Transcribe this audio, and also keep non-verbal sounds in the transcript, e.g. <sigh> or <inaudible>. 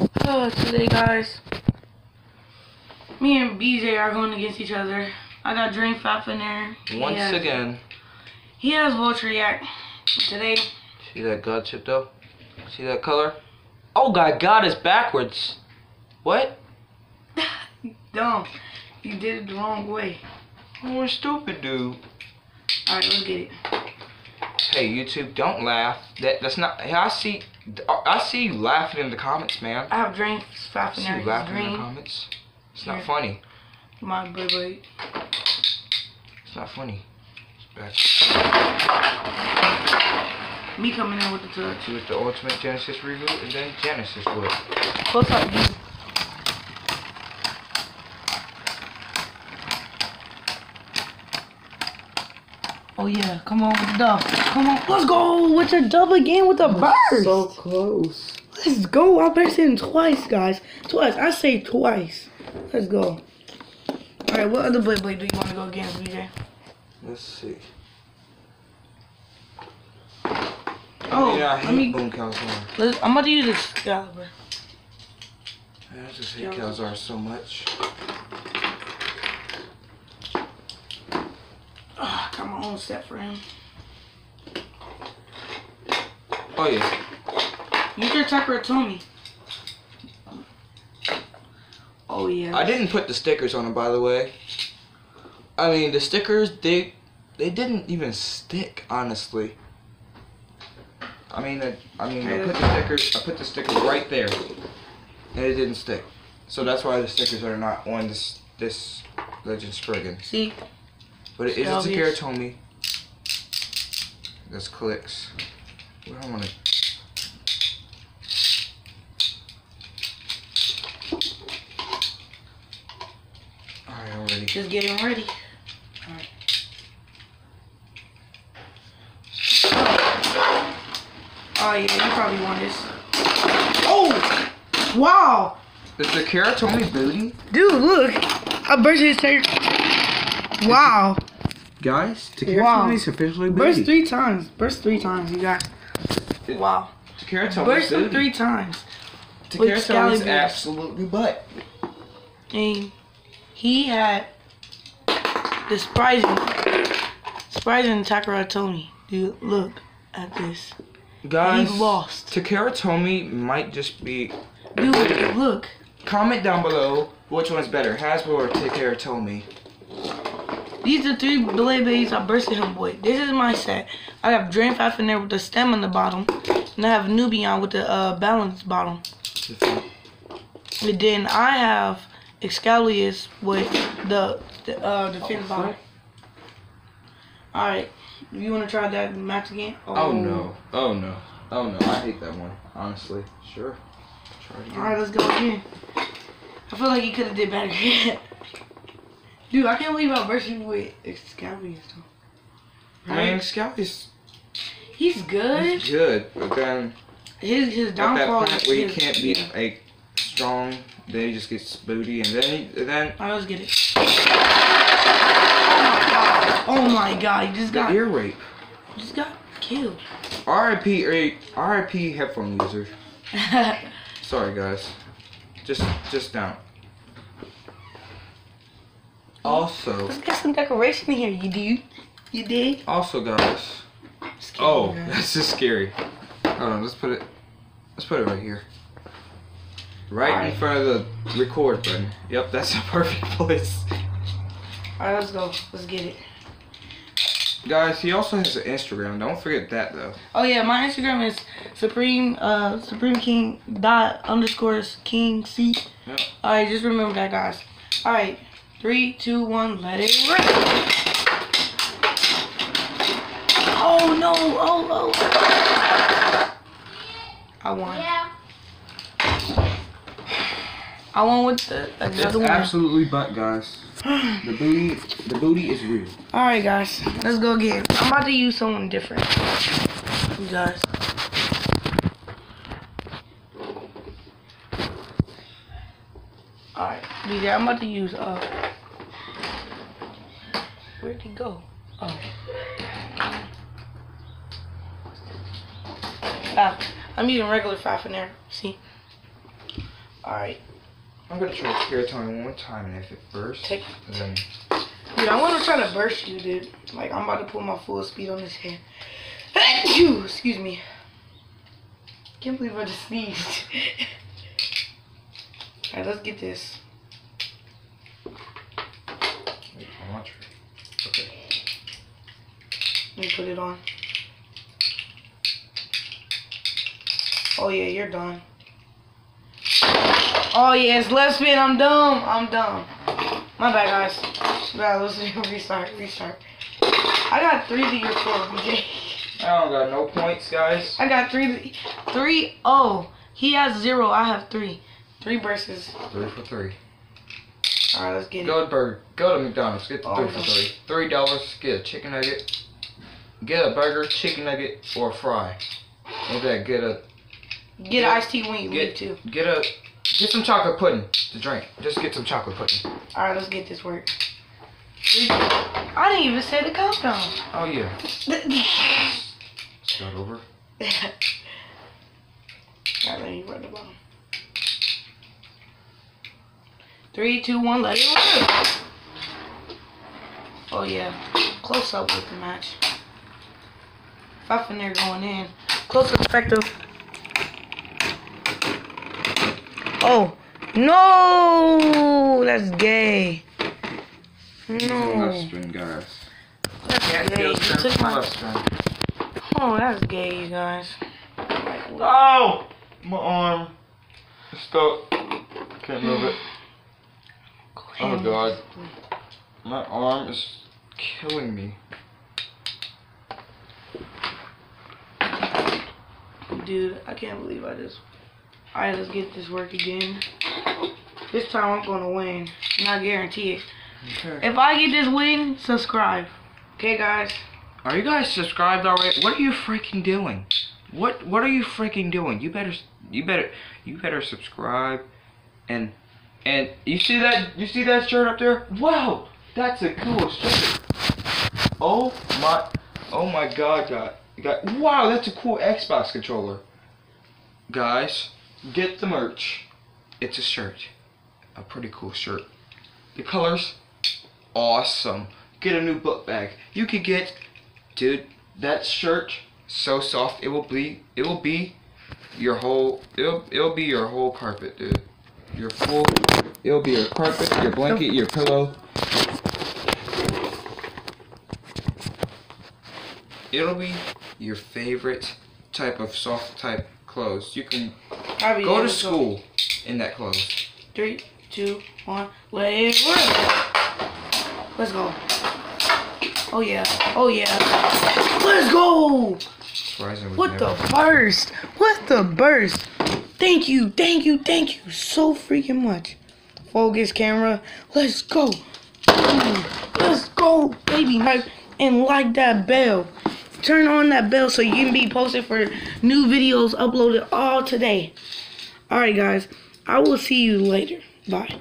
Uh, today, guys, me and BJ are going against each other. I got Drain Fafnir. He Once has- again, He has Valtryek. Today, see that god chip though? See that color? Oh god, god is backwards. What? <laughs> dumb. You did it the wrong way. Oh, we're stupid, dude. Alright, let's get it. Hey, YouTube, don't laugh. That that's not. Hey, I see. I see you laughing in the comments, man. I have Dream I see you He's laughing in the comments. It's not Here. funny. My Beyblade. It's not funny. Back Me coming in with the touch. to the Ultimate Genesis reboot, and then Genesis would. Close up, dude. Oh yeah, come on with the dub. Come on, let's go with the dub again with the burst. So close. let's go. I bet him twice, guys. Twice. I say twice. Let's go. All right, what other blade blade do you want to go against, BJ? Let's see. Oh, yeah, I let hate me. Boom Calzar. Let's, I'm about to use this caliber. I just hate Yeah. Calzar so much. Ah, got my own set for him. Oh yeah. Use your Takara Tomy. Oh yeah. I didn't put the stickers on them, by the way. I mean, the stickers they they didn't even stick, honestly. I mean, I, I mean, I put the stickers, I put the stickers right there, and it didn't stick. So that's why the stickers are not on this this Legend Spriggan. See, But it is a Obvious. Takara Tomy. This clicks. What do I want to? Alright, already. just getting ready. Alright. Oh yeah, you probably want this. Oh! Wow! Is the Takara Tomy booty? Dude, look! I burst his tape. Wow! Guys, Takara Wow. Tomy's officially Burst booty. three times. Burst three times, you guys. Wow. Takara Tomy's Burst him booty. three times. Takara with Tomy's Excalibur. absolutely butt. And he had the surprising, surprising Takara Tomy. Dude, look at this. Guys, He lost. Takara Tomy might just be. Dude, look. Comment down below which one's better, Hasbro or Takara Tomy. These are three blade blades I bursted him with. This is my set. I have Drain Fafnir with the stem on the bottom. And I have Nubian with the uh, balance bottom. And then I have Xcalius with the, the uh the fin bottom. Alright. You wanna try that match again? Oh no. Oh no. Oh no. I hate that one. Honestly. Sure. Try it again. Alright, let's go again. I feel like he could have did better. <laughs> Dude, I can't believe I bursted you with Xcalius though. I mean, is He's good. He's good, but then His his downfall. at that point is where you his- can't be yeah. like strong, then he just gets booty, and then he, then Alright, let's get it. Oh my god, you just got ear rape. just got killed. R.I.P. er, R.I.P. headphone user. <laughs> Sorry guys. Just just down. Also, Let's get some decoration in here, you dude. You dig? also guys. Oh, guys. that's just scary. Hold on, let's put it. Let's put it right here. Right in front of the record button. Yep, that's a <laughs> perfect place. Alright, let's go. Let's get it. Guys, he also has an Instagram. Don't forget that though. Oh yeah, my Instagram is supreme uh supreme king dot underscores king c. Yep. Alright, just remember that, guys. Alright, three, two, one, let it rip. Oh no! Oh oh! I won. Yeah. I won with the It's another one. absolutely butt, guys. The booty, the booty is real. Alright guys, let's go again. I'm about to use someone different. You guys. Alright, DJ, I'm about to use uh where'd he go? Oh. Ah, I'm using regular five in there. See? Alright. I'm gonna try Spiritomb one more time, and if it bursts, Take- then Dude, I want to try to burst you, dude. Like, I'm about to put my full speed on this hand. <coughs> Excuse me. Can't believe I just sneezed. <laughs> Alright, let's get this. wait, I'm not sure. Okay. Let me put it on. Oh yeah, you're done. Oh yeah, it's lesbian. I'm dumb. I'm dumb. My bad, guys. Nah, let's restart. Restart. I got three to your four, BJ. I don't got no points, guys. I got three. Three. Oh, he has zero. I have three. Three versus. Three for three. All right, let's get it. Go to burger. Go to McDonald's. Get the Oh, three for three. Three dollars. Get a chicken nugget. Get a burger, chicken nugget, or a fry. Maybe that. Get a Get an iced tea when you get too. get a get some chocolate pudding to drink. Just get some chocolate pudding. All right, let's get this work. I didn't even say the countdown. Oh yeah. <laughs> Start over. Alright, let me run the bottom. Three, two, one, let it rip. Oh yeah, close up with the match. Five in there going in. Close up effective. Oh no, that's gay. No, Left guys. that's gay. You took my. Oh, that's gay, you guys. Oh, my arm. It's stuck. Can't move it. Oh god. My arm is killing me. Dude, I can't believe I just. Alright, let's get this work again. This time I'm gonna win. And I guarantee it. Okay. If I get this win, subscribe. Okay, guys? Are you guys subscribed already? What are you freaking doing? What What are you freaking doing? You better you better you better subscribe and and you see that you see that shirt up there? Wow, that's a cool shirt. Oh my oh my god, God. God. Wow, that's a cool Xbox controller. Guys, get the merch. It's a shirt. A pretty cool shirt. The colors awesome. Get a new book bag. You could get dude, that shirt so soft it will be it will be your whole it'll it'll be your whole carpet, dude. Your full it'll be your carpet, your blanket, your pillow. It'll be your favorite type of soft type clothes. You can go to school in that clothes. Three, two, one, rip. Let's go. Oh yeah. Oh yeah. Let's go. What the burst? What the burst? Thank you, thank you, thank you so freaking much. Focus camera. Let's go. Let's go, baby. And like that bell. Turn on that bell so you can be posted for new videos uploaded all today. Alright, guys. I will see you later. Bye.